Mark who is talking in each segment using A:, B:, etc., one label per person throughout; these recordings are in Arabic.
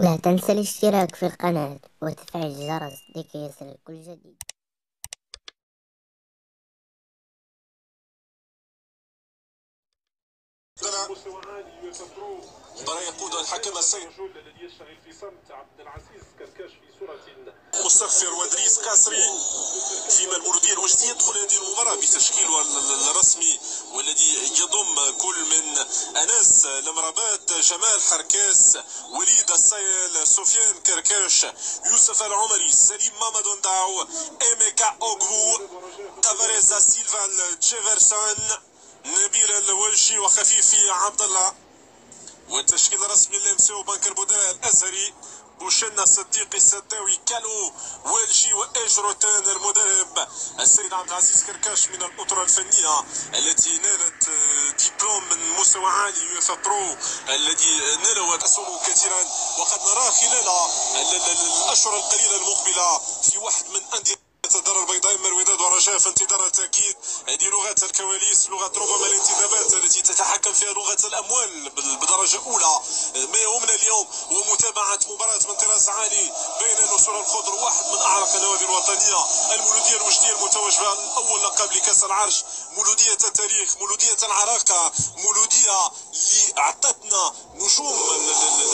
A: لا تنسى الاشتراك في القناة وتفعيل الجرس لكي يصلك كل جديد.
B: مباراة يقودها الحكم السيد
C: الذي يشتغل في صمت عبد العزيز كركاش في صورة
B: مستغفر وادريس قاسري فيما المولودية الوجدية يدخل هذه المباراة بتشكيله الرسمي والذي يضم كل من أنس لمرابات جمال حركاس وليد السيل سفيان كركاش يوسف العمري سليم مامدون داو إيميكا أوغو تافاريز سيلفا جيفرسون نبيل الولشي وخفيفي عبد الله والتشكيل الرسمي لمسيو بنك البدلاء الأزهري. بوشنا صديقي السداوي كالو والجي واجروتان المدرب السيد عبد العزيز كركاش من الأطر الفنية التي نالت دبلوم من مستوى عالي يوفا برو الذي نالوا اسهم كثيرا. وقد نرى خلال الأشهر القليلة المقبلة في واحد من أندية الدار البيضاء إما الوداد ورجاء في انتظار التأكيد هذه لغة الكواليس لغة ربما الانتدابات التي تتحكم فيها لغة الأموال بدرجه اولى ما يهمنا متابعه مباراة من طراز عالي بين النسور الخضر واحد من أعرق النوادي الوطنية المولودية الوجديه المتوجه اول لقب لكأس العرش مولودية التاريخ مولودية العراقة مولودية اللي اعطتنا نجوم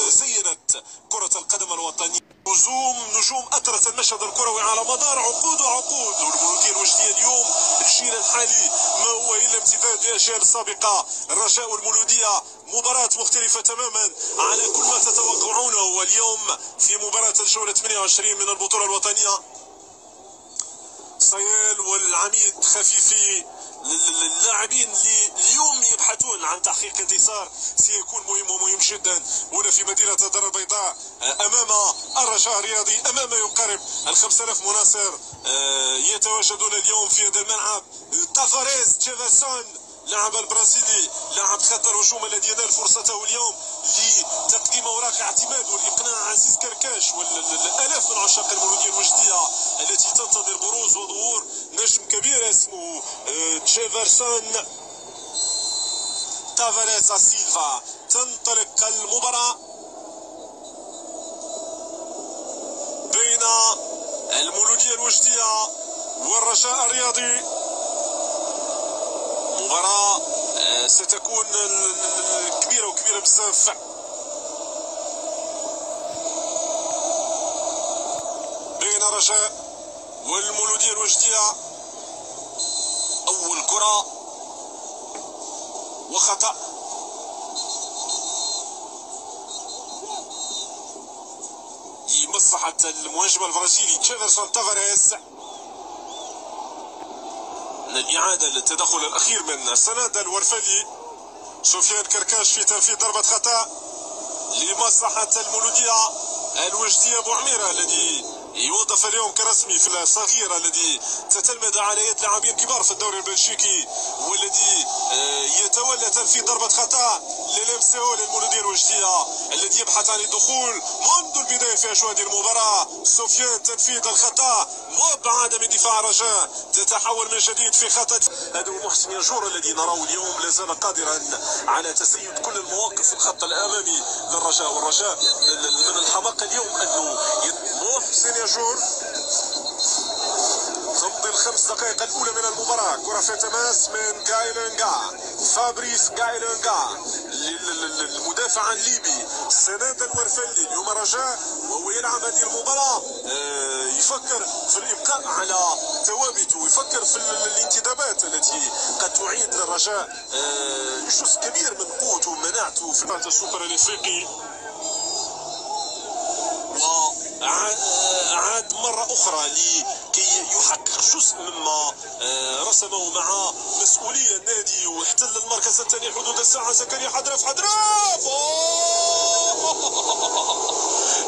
B: زينت كرة القدم الوطنية. نجوم نجوم اثرت المشهد الكروي على مدار عقود وعقود. والمولوديه الوجديه اليوم الجيل الحالي ما هو الا امتداد لاجيال سابقه الرجاء والمولوديه مباراة مختلفة تماما على كل ما تتوقعونه واليوم في مباراة الجولة 28 من البطولة الوطنية صيال والعميد خفيفي اللاعبين اللي اليوم يبحثون عن تحقيق انتصار سيكون مهم ومهم جدا. هنا في مدينة الدار البيضاء أمام الرجاء الرياضي أمام يقارب ال 5000 مناصر آه، يتواجدون اليوم في هذا الملعب. تافاريز جيفرسون لاعب البرازيلي لاعب خط الهجوم الذي ينال فرصته اليوم لتقديم أوراق اعتماد والإقناع عزيز كركاش والالاف من عشاق المولوديه الوجدية التي تنتظر بروز وظهور نجم كبير اسمه جيفرسون تافاريز سيلفا تنطلق المباراه بين المولوديه الوجديه والرجاء الرياضي مباراة ستكون كبيرة وكبيرة بزاف بين رجاء والمولودية الوجدية أول كرة وخطأ. لمصلحة المهاجم البرازيلي جيفرسون تافاريز. الإعادة للتدخل الأخير من سند الورفلي سفيان كركاش في تنفيذ ضربة خطأ لمصلحة المولودية الوجدية أبو عميرة الذي يوظف اليوم كرسمي في الصغير الذي تتلمذ على يد لاعبين كبار في الدوري البلجيكي والذي آه، يتولى تنفيذ ضربة خطأ للمسيو للمولودية الوجدية الذي يبحث عن الدخول منذ البداية في أجواء المباراة. سفيان تنفيذ الخطأ مبعد من دفاع رجاء تتحول من جديد في خطأ. هذا محسن يجور الذي نراه اليوم لا زال قادرا على تسيد كل المواقف في الخط الأمامي للرجاء والرجاء. من الحماقة اليوم أنه محسن يجور. تمضي الخمس دقائق الأولى من المباراة كرة في تماس من جايلنجا فابريس جايلنجا المدافع الليبي سناد الورفلي اليوم رجاء وهو يلعب هذه المباراة. آه، يفكر في الإبقاء على ثوابته ويفكر في الانتدابات التي قد تعيد للرجاء. آه، جزء كبير من قوته ومناعته في السوبر الإفريقي. أخرى لكي يحقق جزء مما آه، رسمه مع مسؤولي النادي واحتل المركز الثاني حدود الساعة زكريا حدرف حدرف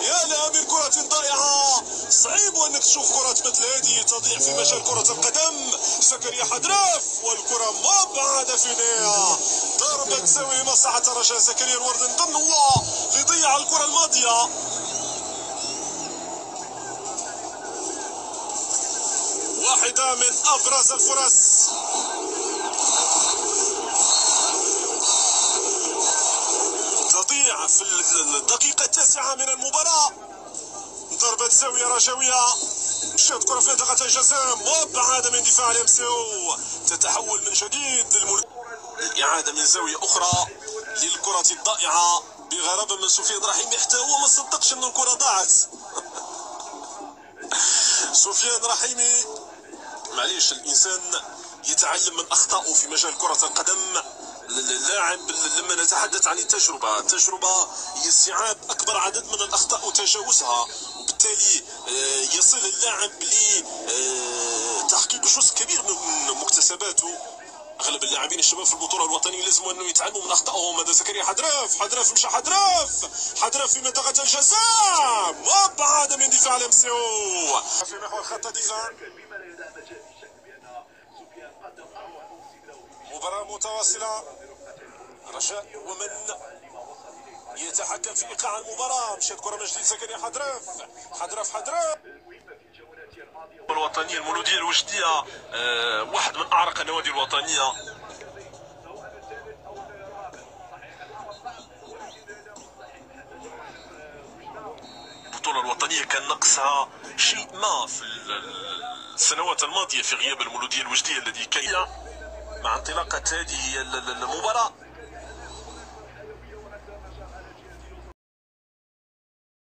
B: يا لها من كرة ضائعة. صعيب أنك تشوف كرة مثل هذه تضيع في مجال كرة القدم. زكريا حدرف والكرة مبعدة في نهاية ضربة تساوي لمصلحة الرجاء زكريا الورد انضم هو ليضيع الكرة الماضية. واحدة من أبرز الفرص. تضيع في الدقيقة التاسعة من المباراة. ضربة زاوية رجوية. مشات كرة في منطقة الجزاء. مبعدة من دفاع الامسيو تتحول من جديد للمل... الإعادة من زاوية أخرى للكرة الضائعة بغرابة من سفيان رحيمي حتى هو ما صدقش أن الكرة ضاعت. سفيان رحيمي معليش الإنسان يتعلم من أخطائه في مجال كرة القدم. اللاعب لما نتحدث عن التجربة التجربة هي استيعاب أكبر عدد من الأخطاء وتجاوزها. وبالتالي آه، يصل اللاعب لتحقيق جزء كبير من مكتسباته. أغلب اللاعبين الشباب في البطولة الوطنية لازم أنه يتعلموا من أخطائهم. هذا زكريا حدراف حدراف مشى حدراف حدراف في منطقة الجزاء. مبعد من دفاع الأمسيو. في محور خط الدفاع. متواصلة رجاء ومن يتحكم في إيقاع المباراة. مشات كرة من جديد زكريا حدراف حدراف حدراف الوطنية المولودية الوجدية آه، واحد من أعرق النوادي الوطنية. البطولة الوطنية كان نقصها شيء ما في السنوات الماضية في غياب المولودية الوجدية الذي كان مع انطلاقة هذه المباراة.